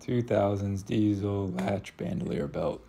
2000s diesel latch bandolier belt.